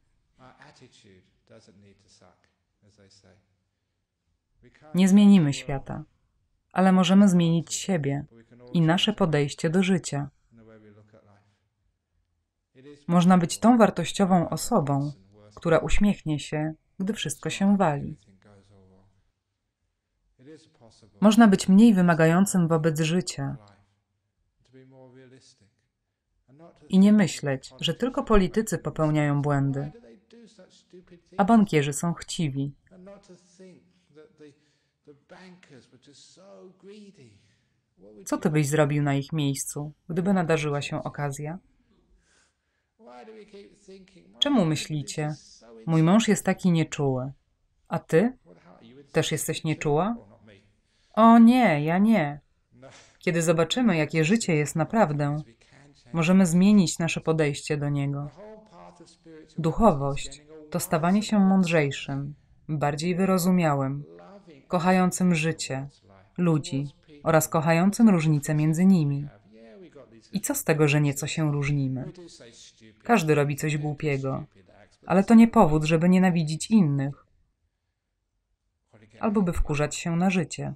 Nie zmienimy świata, ale możemy zmienić siebie i nasze podejście do życia. Można być tą wartościową osobą, która uśmiechnie się, gdy wszystko się wali. Można być mniej wymagającym wobec życia i nie myśleć, że tylko politycy popełniają błędy, a bankierzy są chciwi. Co ty byś zrobił na ich miejscu, gdyby nadarzyła się okazja? Why do we keep thinking, "My Czemu myślicie? Mój mąż jest taki nieczuły. A ty? Też jesteś nieczuła? O nie, ja nie. Kiedy zobaczymy, jakie życie jest naprawdę, możemy zmienić nasze podejście do niego. Duchowość to stawanie się mądrzejszym, bardziej wyrozumiałym, kochającym życie, ludzi oraz kochającym różnice między nimi. I co z tego, że nieco się różnimy? Każdy robi coś głupiego, ale to nie powód, żeby nienawidzić innych albo by wkurzać się na życie.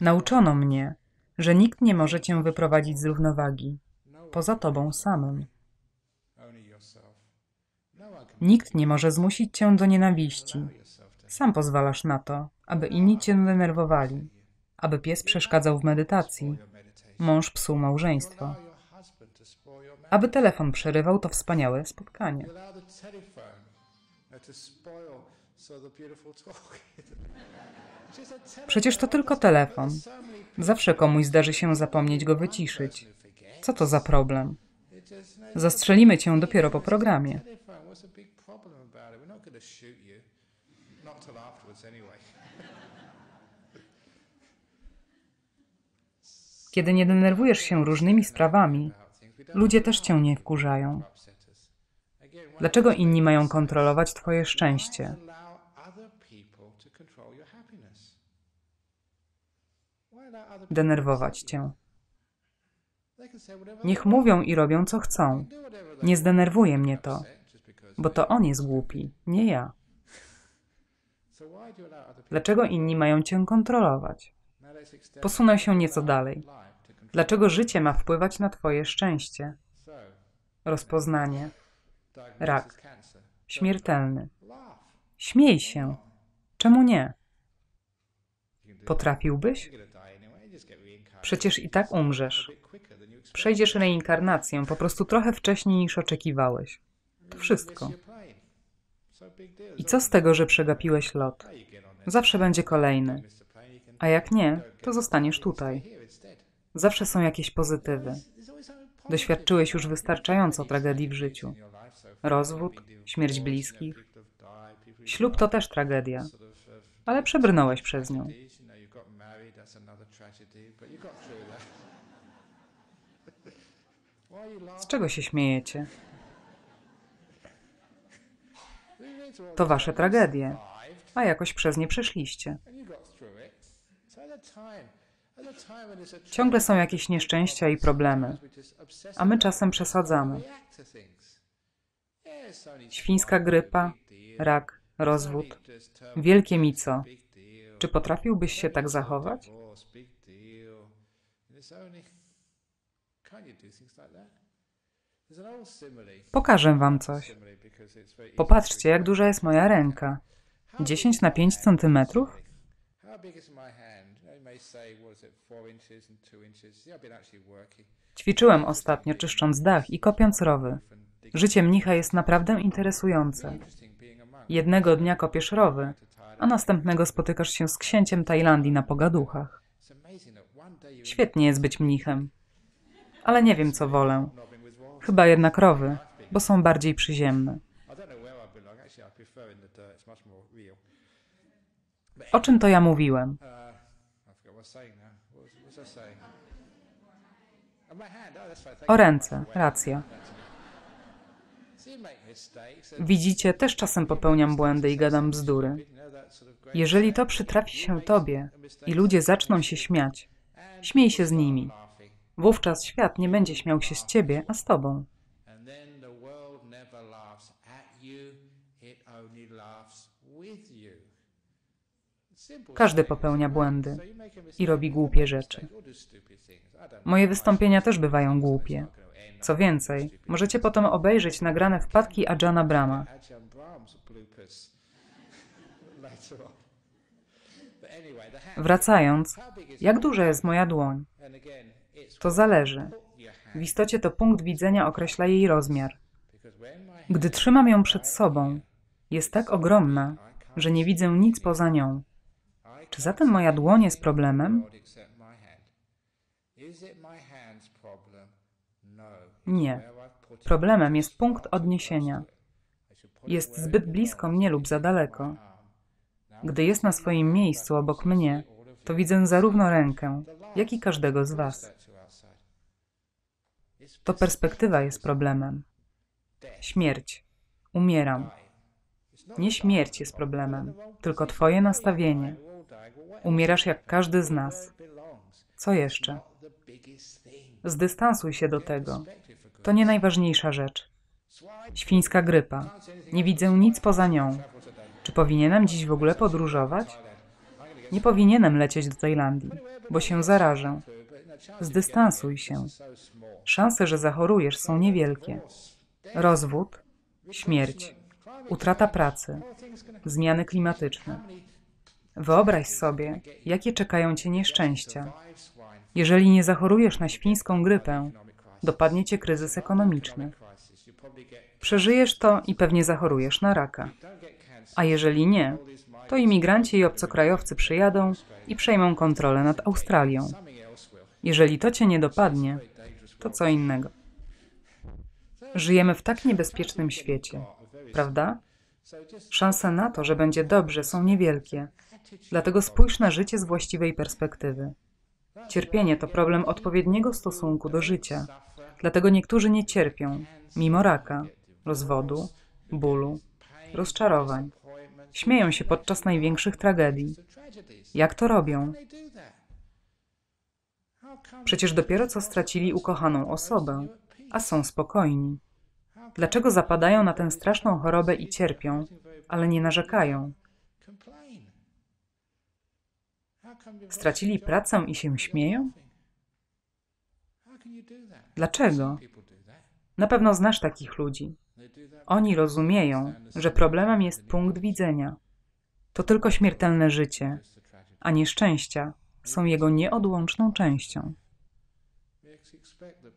Nauczono mnie, że nikt nie może cię wyprowadzić z równowagi, No poza tobą samym. Nikt nie może zmusić cię do nienawiści. Sam pozwalasz na to, aby inni cię denerwowali, aby pies przeszkadzał w medytacji, mąż psuł małżeństwo, aby telefon przerywał to wspaniałe spotkanie. Przecież to tylko telefon. Zawsze komuś zdarzy się zapomnieć go wyciszyć. Co to za problem? Zastrzelimy cię dopiero po programie. Not till afterwards, anyway. Kiedy nie denerwujesz się różnymi sprawami, ludzie też cię nie wkurzają. Dlaczego inni mają kontrolować twoje szczęście? denerwować cię. Niech mówią i robią co chcą. Nie zdenerwuje mnie to, bo to on jest głupi, nie ja. Dlaczego inni mają cię kontrolować? Posunę się nieco dalej. Dlaczego życie ma wpływać na twoje szczęście? Rozpoznanie. Rak. Śmiertelny. Śmiej się. Czemu nie? Potrafiłbyś? Przecież i tak umrzesz. Przejdziesz reinkarnację po prostu trochę wcześniej niż oczekiwałeś. To wszystko. I co z tego, że przegapiłeś lot? Zawsze będzie kolejny. A jak nie, to zostaniesz tutaj. Zawsze są jakieś pozytywy. Doświadczyłeś już wystarczająco tragedii w życiu. Rozwód, śmierć bliskich. Ślub to też tragedia, ale przebrnąłeś przez nią. Z czego się śmiejecie? To wasze tragedie, a jakoś przez nie przeszliście. Ciągle są jakieś nieszczęścia i problemy, a my czasem przesadzamy. Świńska grypa, rak, rozwód. Wielkie mi co. big deal. Czy potrafiłbyś się tak zachować? Pokażę wam coś. Popatrzcie, jak duża jest moja ręka. 10 na 5 centymetrów? Ćwiczyłem ostatnio czyszcząc dach i kopiąc rowy. Życie mnicha jest naprawdę interesujące. Jednego dnia kopiesz rowy, a następnego spotykasz się z księciem Tajlandii na pogaduchach. Świetnie jest być mnichem. Ale nie wiem, co wolę. Chyba jednak rowy, bo są bardziej przyziemne. O czym to ja mówiłem? O you. ręce, racja. Widzicie, też czasem popełniam błędy i gadam bzdury. Jeżeli to przytrafi się tobie i ludzie zaczną się śmiać, śmiej się z nimi. Wówczas świat nie będzie śmiał się z ciebie, a z tobą. And then the world never laughs at you, it only laughs with you. Simple Każdy popełnia błędy i robi głupie rzeczy. Moje wystąpienia też bywają głupie. Co więcej, możecie potem obejrzeć nagrane wpadki Ajana Brahma. Wracając, jak duża jest moja dłoń? To zależy. W istocie to punkt widzenia określa jej rozmiar. Gdy trzymam ją przed sobą, jest tak ogromna, że nie widzę nic poza nią. Czy zatem moja dłoń jest problemem? Nie. Problemem jest punkt odniesienia. Jest zbyt blisko mnie lub za daleko. Gdy jest na swoim miejscu obok mnie, to widzę zarówno rękę, jak i każdego z was. To perspektywa jest problemem. Śmierć. Umieram. Nie śmierć jest problemem, tylko twoje nastawienie. Umierasz jak każdy z nas. Co jeszcze? Zdystansuj się do tego. To nie najważniejsza rzecz. Świńska grypa. Nie widzę nic poza nią. Czy powinienem dziś w ogóle podróżować? Nie powinienem lecieć do Tajlandii, bo się zarażę. Zdystansuj się. Szanse, że zachorujesz są niewielkie. Rozwód, śmierć, utrata pracy, zmiany klimatyczne. Wyobraź sobie, jakie czekają cię nieszczęścia. Jeżeli nie zachorujesz na świńską grypę, dopadnie cię kryzys ekonomiczny. Przeżyjesz to i pewnie zachorujesz na raka. A jeżeli nie, to imigranci i obcokrajowcy przyjadą i przejmą kontrolę nad Australią. Jeżeli to cię nie dopadnie, to co innego. Żyjemy w tak niebezpiecznym świecie, prawda? Szanse na to, że będzie dobrze, są niewielkie. Dlatego spójrz na życie z właściwej perspektywy. Cierpienie to problem odpowiedniego stosunku do życia. Dlatego niektórzy nie cierpią, mimo raka, rozwodu, bólu, rozczarowań. Śmieją się podczas największych tragedii. Jak to robią? Przecież dopiero co stracili ukochaną osobę, a są spokojni. Dlaczego zapadają na tę straszną chorobę i cierpią, ale nie narzekają? Stracili pracę i się śmieją? Dlaczego? Na pewno znasz takich ludzi. Oni rozumieją, że problemem jest punkt widzenia. To tylko śmiertelne życie, a nieszczęścia są jego nieodłączną częścią.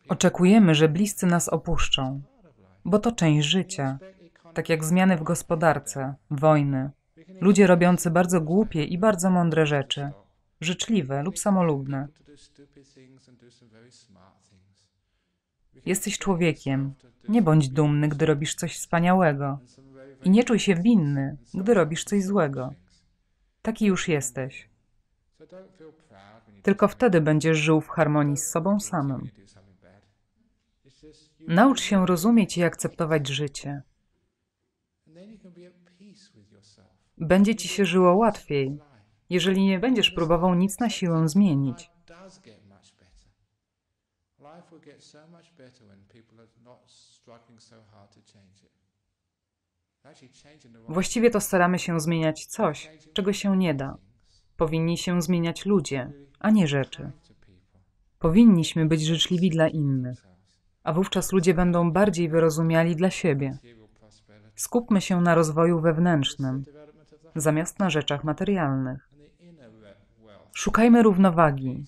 Oczekujemy, że bliscy nas opuszczą, bo to część życia, tak jak zmiany w gospodarce, wojny, ludzie robiący bardzo głupie i bardzo mądre rzeczy, życzliwe lub samolubne. Jesteś człowiekiem. Nie bądź dumny, gdy robisz coś wspaniałego. I nie czuj się winny, gdy robisz coś złego. Taki już jesteś. Tylko wtedy będziesz żył w harmonii z sobą samym. Naucz się rozumieć i akceptować życie. Będzie ci się żyło łatwiej. Jeżeli nie będziesz próbował nic na siłę zmienić. Właściwie to staramy się zmieniać coś, czego się nie da. Powinni się zmieniać ludzie, a nie rzeczy. Powinniśmy być życzliwi dla innych, a wówczas ludzie będą bardziej wyrozumiali dla siebie. Skupmy się na rozwoju wewnętrznym, zamiast na rzeczach materialnych. and the inner we- wealth. Szukajmy równowagi,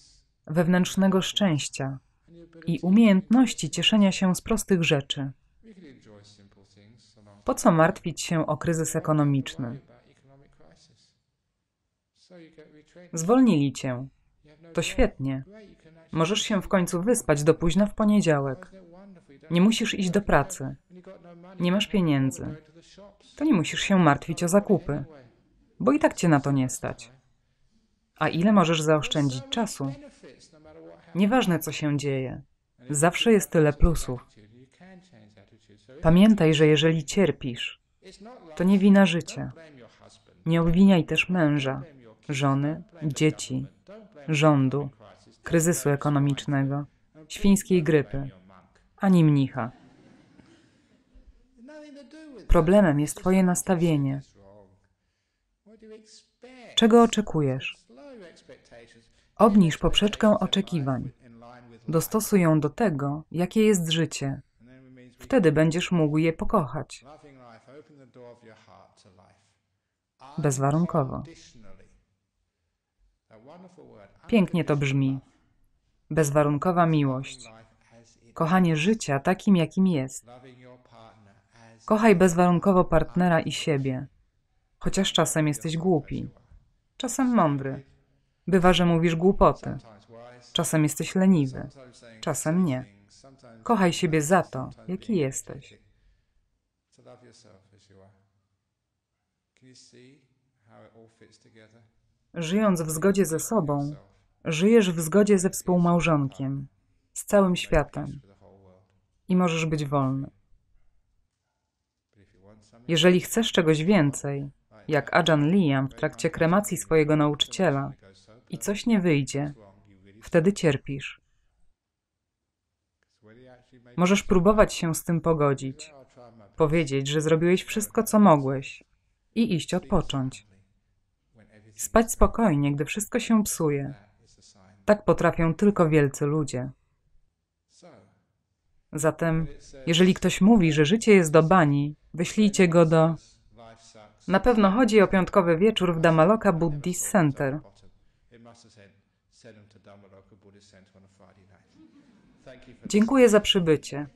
wewnętrznego szczęścia i umiejętności cieszenia się z prostych rzeczy. Po co martwić się o kryzys ekonomiczny? Zwolnili cię. To świetnie. Możesz się w końcu wyspać do późna w poniedziałek. Nie musisz iść do pracy. Nie masz pieniędzy. to nie musisz się martwić o zakupy, bo i tak cię na to nie stać. A ile możesz zaoszczędzić czasu? Nieważne co się dzieje, zawsze jest tyle plusów. Pamiętaj, że jeżeli cierpisz, to nie wina życia. Nie obwiniaj też męża, żony, dzieci, rządu, kryzysu ekonomicznego, świńskiej grypy, ani mnicha. Problemem jest Twoje nastawienie. Czego oczekujesz? Obniż poprzeczkę oczekiwań. Dostosuj ją do tego, jakie jest życie. Wtedy będziesz mógł je pokochać. Bezwarunkowo. Pięknie to brzmi. Bezwarunkowa miłość. Kochanie życia takim, jakim jest. Kochaj bezwarunkowo partnera i siebie. Chociaż czasem jesteś głupi. Czasem mądry. Bywa, że mówisz głupoty. Czasem jesteś leniwy. Czasem nie. Kochaj siebie za to, jaki jesteś. Żyjąc w zgodzie ze sobą, żyjesz w zgodzie ze współmałżonkiem, z całym światem i możesz być wolny. Jeżeli chcesz czegoś więcej, jak Ajan Liam w trakcie kremacji swojego nauczyciela, i coś nie wyjdzie, wtedy cierpisz. Możesz próbować się z tym pogodzić, powiedzieć, że zrobiłeś wszystko, co mogłeś i iść odpocząć. Spać spokojnie, gdy wszystko się psuje. Tak potrafią tylko wielcy ludzie. Zatem, jeżeli ktoś mówi, że życie jest do bani, wyślijcie go do. Na pewno chodzi o piątkowy wieczór w Damaloka Buddhist Center. Dziękuję za przybycie.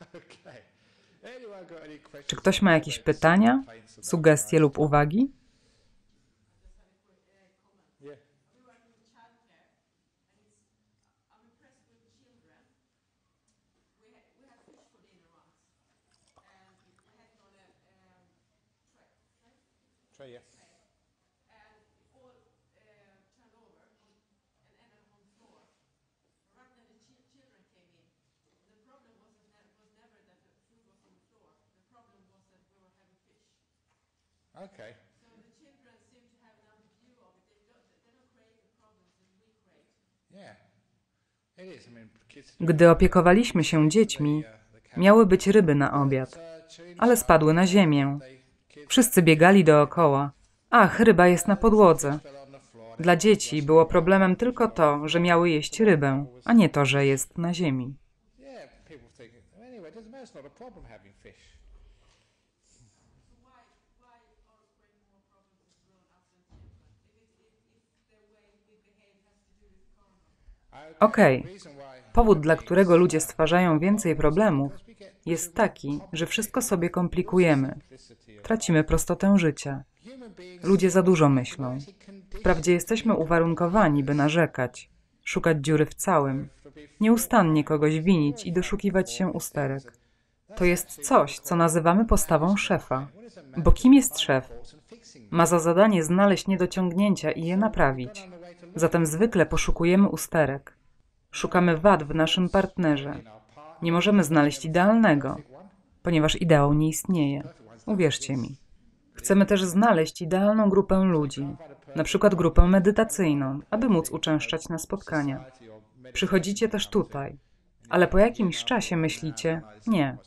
Czy ktoś ma jakieś pytania, sugestie lub uwagi? Trey, uh, Okay. So the children seem to have an view of it. They don't, they don't create the problems that we create. Yeah. Gdy opiekowaliśmy się dziećmi, miały być ryby na obiad, ale spadły na ziemię. Wszyscy biegali dookoła. Ach, ryba jest na podłodze. Dla dzieci było problemem tylko to, że miały jeść rybę, a nie to, że jest na ziemi. Okej, why powód, dla którego ludzie stwarzają więcej problemów, jest taki, że wszystko sobie komplikujemy. Tracimy prostotę życia. Ludzie za dużo myślą. Wprawdzie jesteśmy uwarunkowani, by narzekać, szukać dziury w całym, nieustannie kogoś winić i doszukiwać się usterek. To jest coś, co nazywamy postawą szefa. Bo kim jest szef? Ma za zadanie znaleźć niedociągnięcia i je naprawić. Zatem zwykle poszukujemy usterek. Szukamy wad w naszym partnerze. Nie możemy znaleźć idealnego, ponieważ ideał nie istnieje. Uwierzcie mi. Chcemy też znaleźć idealną grupę ludzi, na przykład grupę medytacyjną, aby móc uczęszczać na spotkania. Przychodzicie też tutaj, ale po jakimś czasie myślicie: Nie,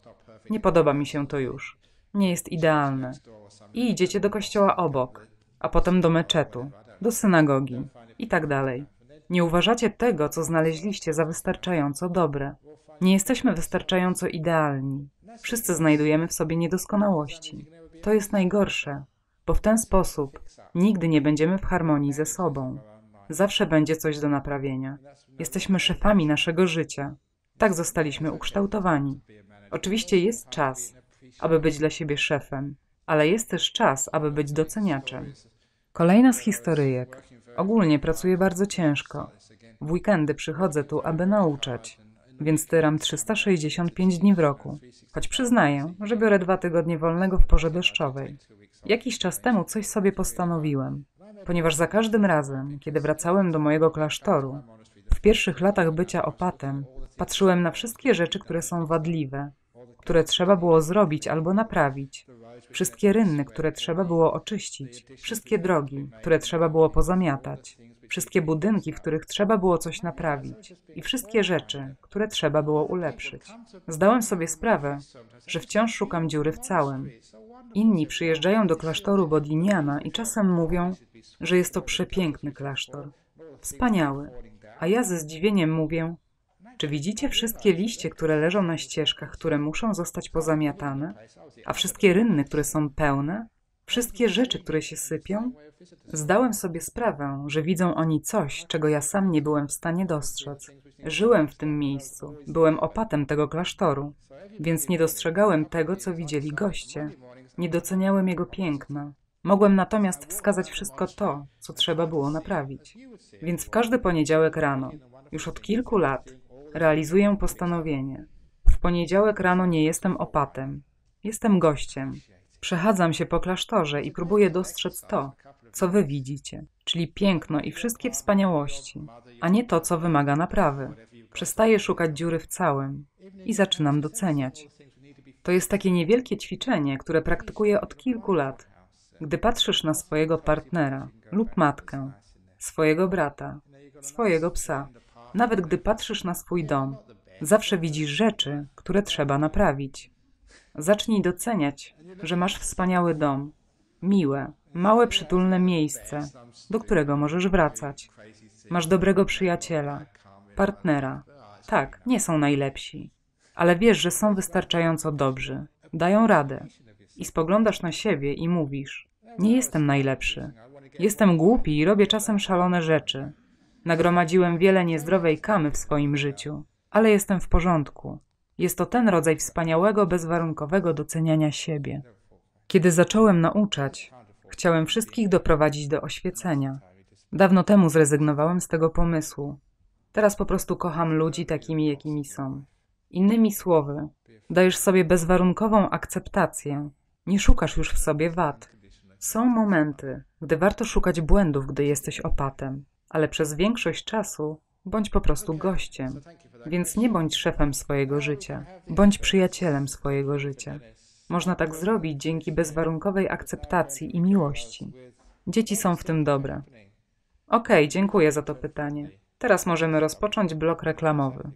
nie podoba mi się to już, nie jest idealne. I idziecie do kościoła obok, a potem do meczetu, do synagogi i tak dalej. Nie uważacie tego, co znaleźliście, za wystarczająco dobre. Nie jesteśmy wystarczająco idealni. Wszyscy znajdujemy w sobie niedoskonałości. To jest najgorsze, bo w ten sposób nigdy nie będziemy w harmonii ze sobą. Zawsze będzie coś do naprawienia. Jesteśmy szefami naszego życia. Tak zostaliśmy ukształtowani. Oczywiście jest czas, aby być dla siebie szefem, ale jest też czas, aby być doceniaczem. Kolejna z historyjek. Ogólnie pracuję bardzo ciężko. W weekendy przychodzę tu, aby nauczać, więc tyram 365 dni w roku. Choć przyznaję, że biorę dwa tygodnie wolnego w porze deszczowej. Jakiś czas temu coś sobie postanowiłem, ponieważ za każdym razem, kiedy wracałem do mojego klasztoru, w pierwszych latach bycia opatem, patrzyłem na wszystkie rzeczy, które są wadliwe, które trzeba było zrobić albo naprawić, wszystkie rynny, które trzeba było oczyścić, wszystkie drogi, które trzeba było pozamiatać, wszystkie budynki, w których trzeba było coś naprawić i wszystkie rzeczy, które trzeba było ulepszyć. Zdałem sobie sprawę, że wciąż szukam dziury w całym. Inni przyjeżdżają do klasztoru Bodhiniana i czasem mówią, że jest to przepiękny klasztor. Wspaniały. A ja ze zdziwieniem mówię, czy widzicie wszystkie liście, które leżą na ścieżkach, które muszą zostać pozamiatane? A wszystkie rynny, które są pełne? Wszystkie rzeczy, które się sypią? Zdałem sobie sprawę, że widzą oni coś, czego ja sam nie byłem w stanie dostrzec. Żyłem w tym miejscu, byłem opatem tego klasztoru, więc nie dostrzegałem tego, co widzieli goście. Nie doceniałem jego piękna. Mogłem natomiast wskazać wszystko to, co trzeba było naprawić. Więc w każdy poniedziałek rano, już od kilku lat, realizuję postanowienie. W poniedziałek rano nie jestem opatem, jestem gościem. Przechadzam się po klasztorze i próbuję dostrzec to, co wy widzicie, czyli piękno i wszystkie wspaniałości, a nie to, co wymaga naprawy. Przestaję szukać dziury w całym i zaczynam doceniać. To jest takie niewielkie ćwiczenie, które praktykuję od kilku lat. Gdy patrzysz na swojego partnera lub matkę, swojego brata, swojego psa, nawet gdy patrzysz na swój dom, zawsze widzisz rzeczy, które trzeba naprawić. Zacznij doceniać, że masz wspaniały dom, miłe, małe, przytulne miejsce, do którego możesz wracać. Masz dobrego przyjaciela, partnera. Tak, nie są najlepsi, ale wiesz, że są wystarczająco dobrzy, dają radę. I spoglądasz na siebie i mówisz: Nie jestem najlepszy. Jestem głupi i robię czasem szalone rzeczy. Nagromadziłem wiele niezdrowej kamy w swoim życiu, ale jestem w porządku. Jest to ten rodzaj wspaniałego, bezwarunkowego doceniania siebie. Kiedy zacząłem nauczać, chciałem wszystkich doprowadzić do oświecenia. Dawno temu zrezygnowałem z tego pomysłu. Teraz po prostu kocham ludzi takimi, jakimi są. Innymi słowy, dajesz sobie bezwarunkową akceptację. Nie szukasz już w sobie wad. Są momenty, gdy warto szukać błędów, gdy jesteś opatem, ale przez większość czasu bądź po prostu gościem. Więc nie bądź szefem swojego życia, bądź przyjacielem swojego życia. Można tak zrobić dzięki bezwarunkowej akceptacji i miłości. Dzieci są w tym dobre. Okej, dziękuję za to pytanie. Teraz możemy rozpocząć blok reklamowy.